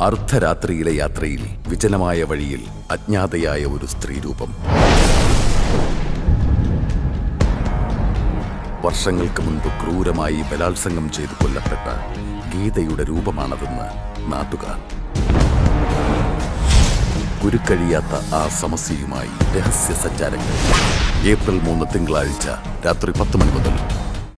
അർദ്ധരാത്രിയിലെ യാത്രയിൽ വിജനമായ വഴിയിൽ അജ്ഞാതയായ ഒരു സ്ത്രീരൂപം വർഷങ്ങൾക്ക് മുൻപ് ക്രൂരമായി ബലാത്സംഗം ചെയ്തു കൊല്ലപ്പെട്ട ഗീതയുടെ രൂപമാണതെന്ന് നാട്ടുകാർ. കുരുക്കഴിയാത്ത ആ സമസ്യയുമായി രഹസ്യ സഞ്ചാരങ്ങൾ ഏപ്രിൽ മൂന്ന് തിങ്കളാഴ്ച രാത്രി പത്ത് മണി മുതൽ